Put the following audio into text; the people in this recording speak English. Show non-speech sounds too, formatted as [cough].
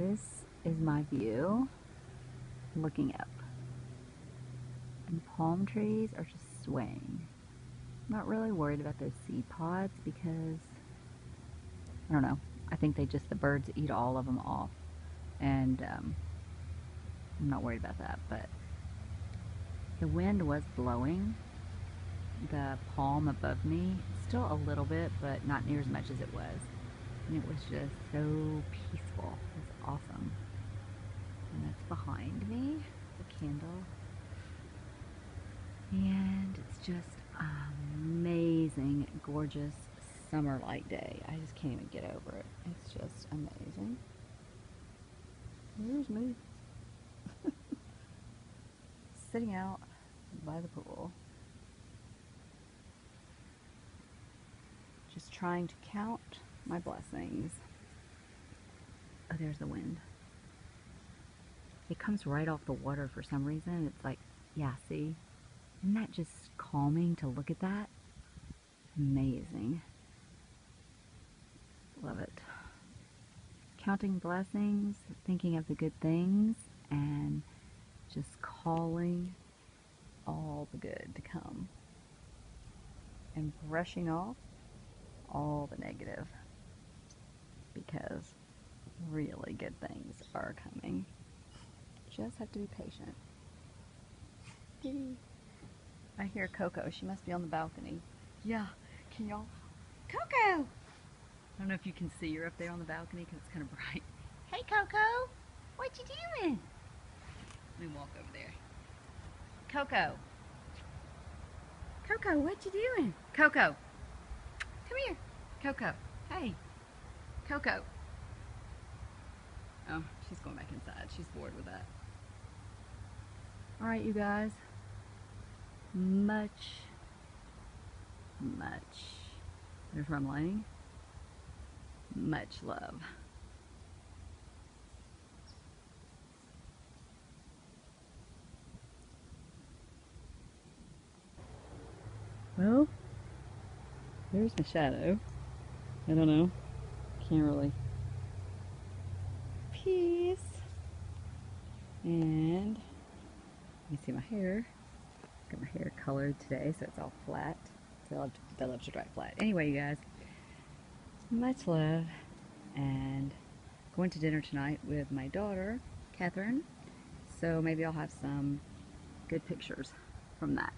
This is my view looking up. And palm trees are just swaying. I'm not really worried about those seed pods because, I don't know, I think they just, the birds eat all of them off. And um, I'm not worried about that, but the wind was blowing the palm above me, still a little bit, but not near as much as it was. And it was just so peaceful. It was awesome. And that's behind me, the candle. And it's just amazing, gorgeous summer light day. I just can't even get over it. It's just amazing. Here's me. [laughs] Sitting out by the pool. Just trying to count my blessings. Oh, there's the wind. It comes right off the water for some reason. It's like, yeah, see? Isn't that just calming to look at that? Amazing. Love it. Counting blessings, thinking of the good things, and just calling all the good to come. And brushing off all the negative because really good things are coming. Just have to be patient. I hear Coco. She must be on the balcony. Yeah. Can y'all? Coco! I don't know if you can see her up there on the balcony because it's kind of bright. Hey, Coco! What you doing? Let me walk over there. Coco! Coco, what you doing? Coco! Come here. Coco. Hey. Coco. Oh, she's going back inside. She's bored with that. Alright, you guys. Much, much, there's where I'm lighting. Much love. Well, there's my shadow. I don't know. Can't really. Peace. And you see my hair. Got my hair colored today, so it's all flat. So I love to, love to dry flat. Anyway, you guys, much love, and going to dinner tonight with my daughter, Catherine. So maybe I'll have some good pictures from that.